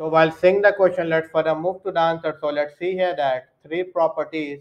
So while seeing the question, let's further move to the answer. So let's see here that three properties